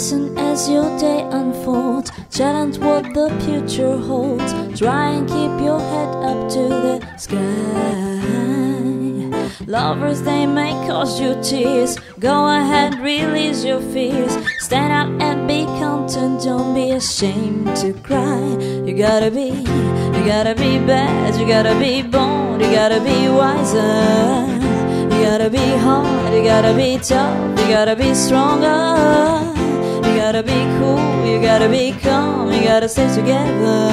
Listen as your day unfolds. Challenge what the future holds. Try and keep your head up to the sky. Lovers, they may cause you tears. Go ahead, release your fears. Stand up and be content. Don't be ashamed to cry. You gotta be, you gotta be bad. You gotta be bold. You gotta be wiser. You gotta be hard. You gotta be tough. You gotta be stronger. Gotta be cool. You gotta be calm. You gotta stay together.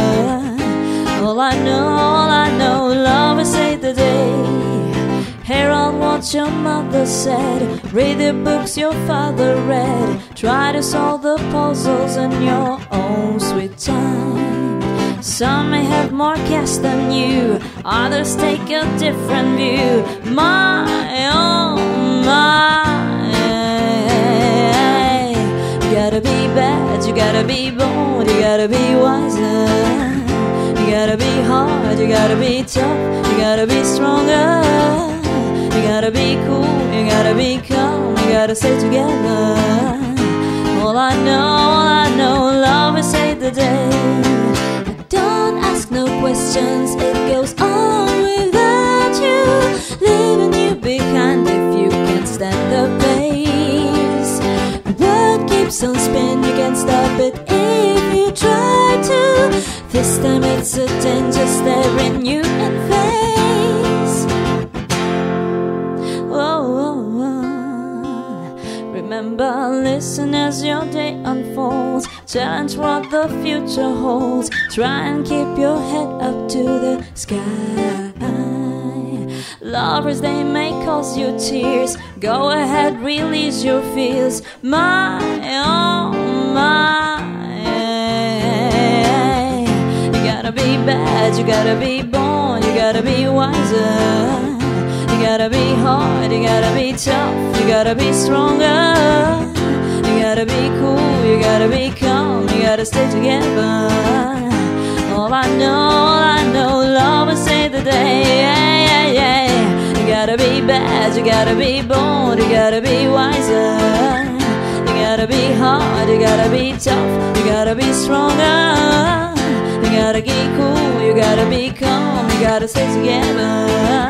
All I know, all I know, love is save the day. Herald what your mother said. Read the books your father read. Try to solve the puzzles in your own sweet time. Some may have more cash than you, others take a different view. My, gotta be bad, you gotta be bold, you gotta be wiser. You gotta be hard, you gotta be tough, you gotta be stronger. You gotta be cool, you gotta be calm, you gotta stay together. All I know, all I know, love will save the day. Don't ask no questions, keeps on spinning, you can't stop it if you try to. This time it's a danger staring you in face. Oh, oh, oh. Remember, listen as your day unfolds. Challenge what the future holds. Try and keep your head up to the sky. Lovers, they may cause you tears. Go ahead, release your fears. My, oh my. You gotta be bad, you gotta be born, you gotta be wiser. You gotta be hard, you gotta be tough, you gotta be stronger. You gotta be cool, you gotta be calm, you gotta stay together. All I know, all I know, bad, you gotta be bold, you gotta be wiser. You gotta be hard, you gotta be tough, you gotta be stronger. You gotta be cool, you gotta be calm, you gotta stay together.